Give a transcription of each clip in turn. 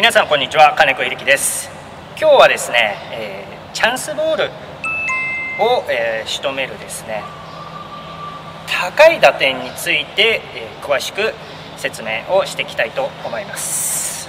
皆さんこんにちは金子秀樹です。今日はですね、えー、チャンスボールを、えー、仕留めるですね高い打点について、えー、詳しく説明をしていきたいと思います。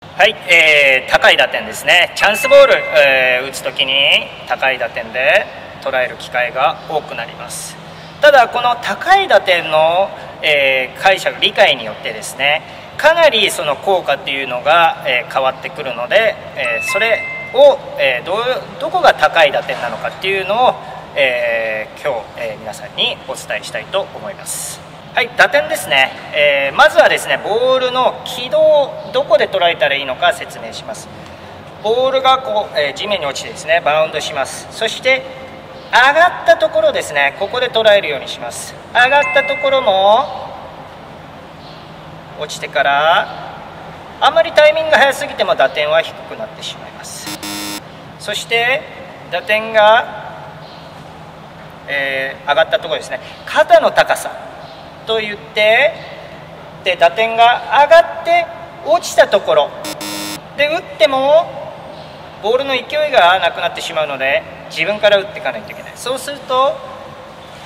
はい、えー、高い打点ですね。チャンスボール、えー、打つ時に高い打点で。捉える機会が多くなります。ただこの高い打点の、えー、解釈理解によってですねかなりその効果っていうのが、えー、変わってくるので、えー、それを、えどどこが高い打点なのかっていうのを、え今日、え皆さんにお伝えしたいと思います。はい、打点ですね、えー、まずはですねボールの軌道をどこで捉えたらいいのか説明します。ボールがこう、えー、地面に落ちてですねバウンドします。そして上がったところですね。ここで捉えるようにします。上がったところも落ちてからあまりタイミングが速すぎても打点は低くなってしまいます。そして打点が、えー、上がったところですね。肩の高さと言ってで打点が上がって落ちたところ。で打ってもボールの勢いがなくなってしまうので自分から打っていかないといけない。そうすると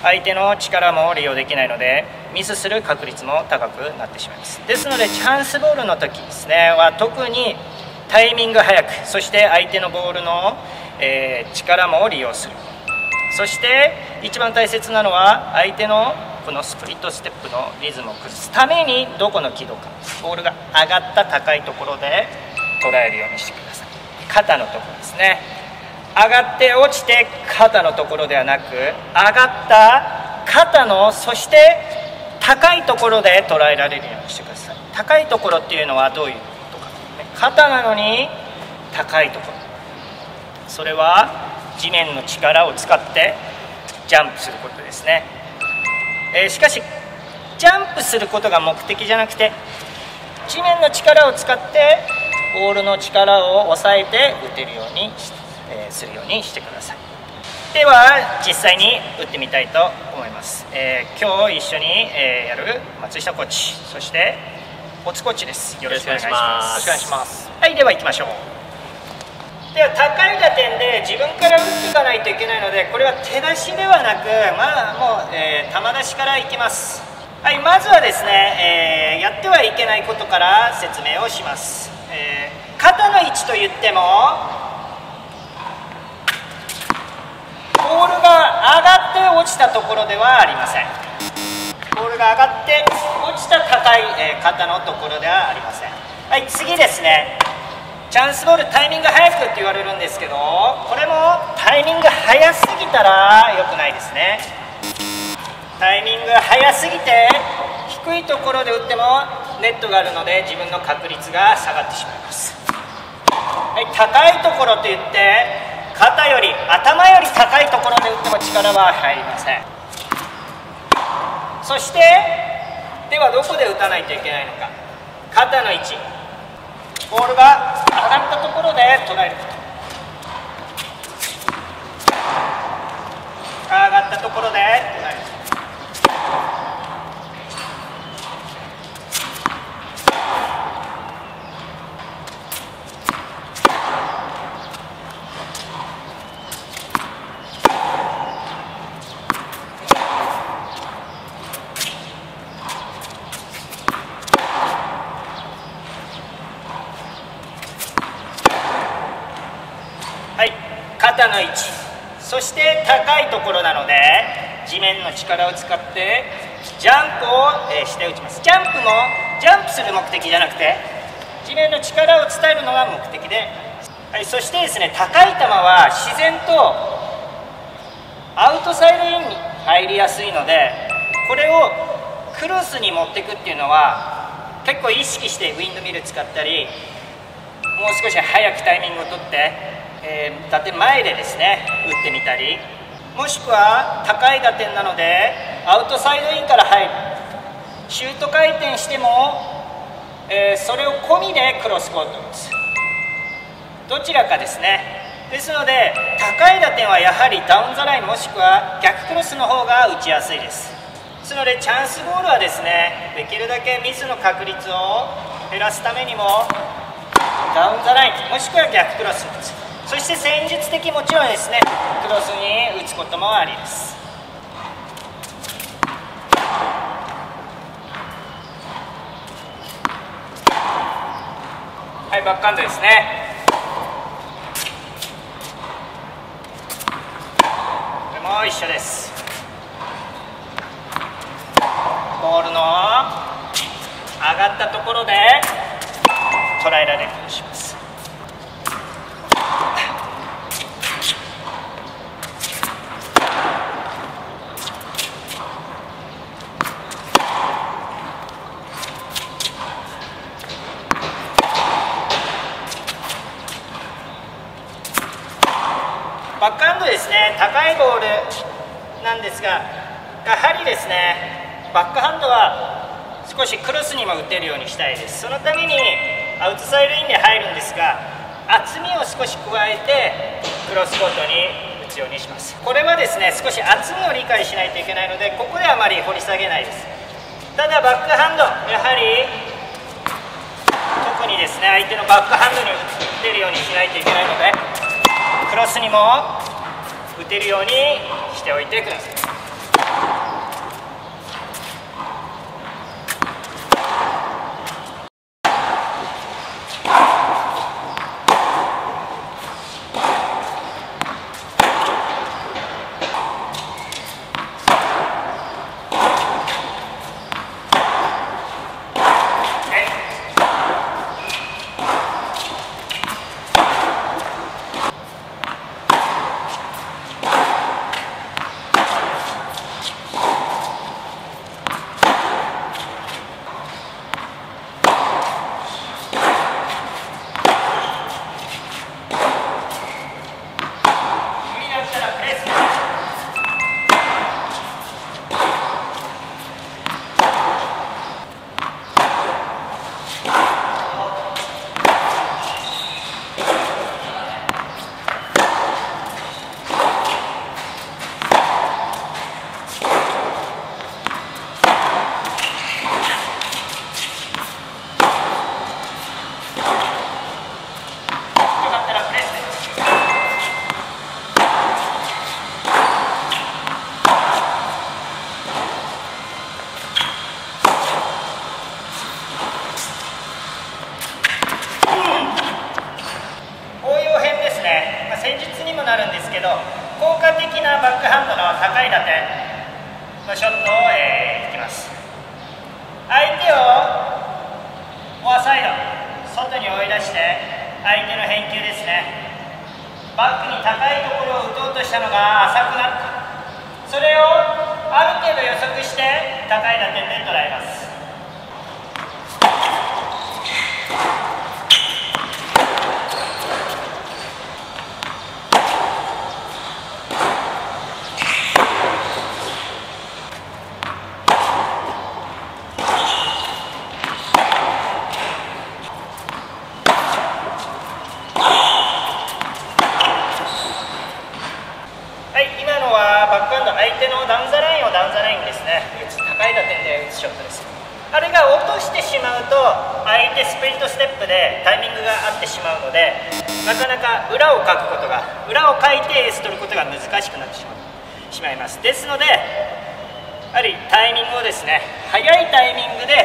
相手の力も利用できないのでミスする確率も高くなってしまいます。ですのでチャンスボールの時ですねは特にタイミング早くそして相手のボールの、えー、力も利用する。そして一番大切なのは相手のこのスプリットステップのリズムを崩す。ためにどこの軌道か。ボールが上がった高いところで捉えるようにしてください。肩のところですね。上がって落ちて肩のところではなく上がった肩のそして高いところで捉えられるようにしてください。高いところっていうのはどういうことか、肩なのに高いところ。それは地面の力を使ってジャンプすることですね。えー、しかしジャンプすることが目的じゃなくて地面の力を使ってボールの力を抑えて打てるように、えー、するようにしてください。では実際に打ってみたいと思います、えー、今日一緒に、えやる松下コーチそしてオツコーチです。よろしくお願いします。よろしくお願いします。はいでは行きましょう。では高い打点で自分から打っていかないといけないのでこれは手出しではなくまあもう、えー、球出しからいきます。はいまずはですね、えー、やってはいけないことから説明をします、えー、肩の位置といってもボールが上がって落ちたところではありません。ボールが上がって落ちた高い、え肩のところではありません。はい次ですね。チャンスボールタイミング早くって言われるんですけどこれもタイミング早すぎたら良くないですね。タイミング早すぎて低いところで打ってもネットがあるので自分の確率が下がってしまいます、はい、高いところといって肩より頭より高いところで打っても力は入りません。そしてではどこで打たないといけないのか。肩の位置。ボールが上がったところで捉えること。上がったところで捉える肩の位置そして高いところなので地面の力を使ってジャンプを、えして打ちます。ジャンプもジャンプする目的じゃなくて地面の力を伝えるのが目的で、はい、そしてですね高い球は自然とアウトサイドインに入りやすいのでこれをクロスに持っていくっていうのは結構意識してウィンドミル使ったりもう少し早くタイミングを取ってえー、打点前でですね打ってみたりもしくは高い打点なのでアウトサイドインから入る。シュート回転しても、えー、それを込みでクロスコートを打つ。どちらかですね。ですので高い打点はやはりダウンザラインもしくは逆クロスの方が打ちやすいです。ですのでチャンスボールはですねできるだけミスの確率を減らすためにもダウンザラインもしくは逆クロスに打つ。そして戦術的もちろんですねクロスに打つこともありです。はいバックハンドですね。これも一緒です。ボールの上がったところで捉えられるようにしますバックハンドですね高いボールなんですがやはりですねバックハンドは少しクロスにも打てるようにしたいです。そのために outside-in で入るんですが厚みを少し加えてクロスコートに打つようにします。これはですね少し厚みを理解しないといけないのでここであまり掘り下げないです。ただバックハンドやはり特にですね相手のバックハンドに打てるようにしないといけないのでクロスにも打てるようにしておいてください。サイド外に追い出して相手の返球ですね。バックに高いところを打とうとしたのが浅くなった。それをある程度予測して高い打点で捉えます。あれが落としてしまうと相手スプリットステップでタイミングが合ってしまうのでなかなか裏をかくことが裏をかいてエース取ることが難しくなってしまうしまいます。ですのでやはりタイミングをですね早いタイミングで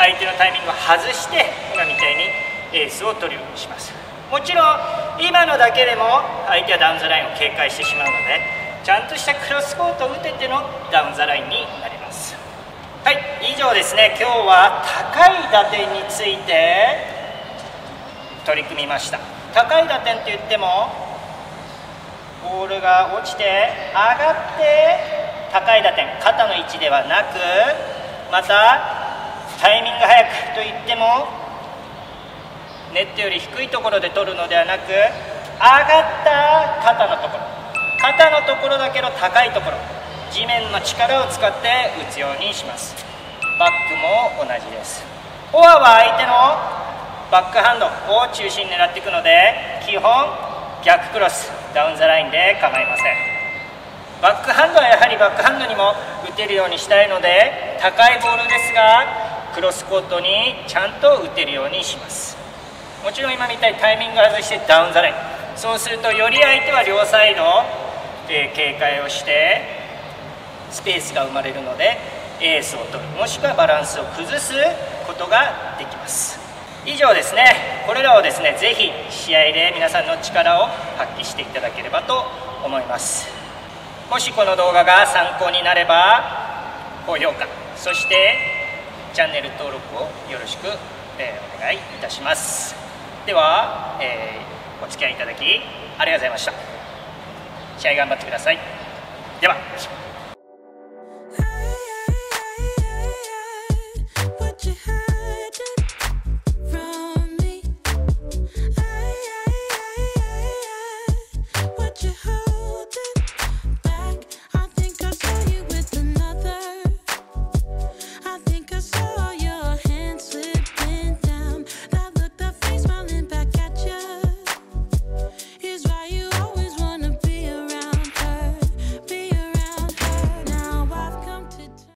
相手のタイミングを外して今みたいにエースを取るようにします。もちろん今のだけでも相手はダウンザラインを警戒してしまうのでちゃんとしたクロスコートを打ててのダウンザラインになります。以上ですね。今日は高い打点について取り組みました。高い打点といってもボールが落ちて上がって高い打点肩の位置ではなくまたタイミング早くといってもネットより低いところで取るのではなく上がった肩のところ。肩のところだけの高いところ。地面の力を使って打つようにします。バックも同じです。フォアは相手のバックハンドを中心に狙っていくので基本逆クロス down the line で構いません。バックハンドはやはりバックハンドにも打てるようにしたいので高いボールですがクロスコートにちゃんと打てるようにします。もちろん今みたいにタイミング外して down the line。そうするとより相手は両サイド、えー、警戒をしてスペースが生まれるのでエースを取るもしくはバランスを崩すことができます。以上ですね。これらをですねぜひ試合で皆さんの力を発揮していただければと思います。もしこの動画が参考になれば高評価そしてチャンネル登録をよろしく、えー、お願いいたします。では、えー、お付き合いいただきありがとうございました。試合頑張ってください。では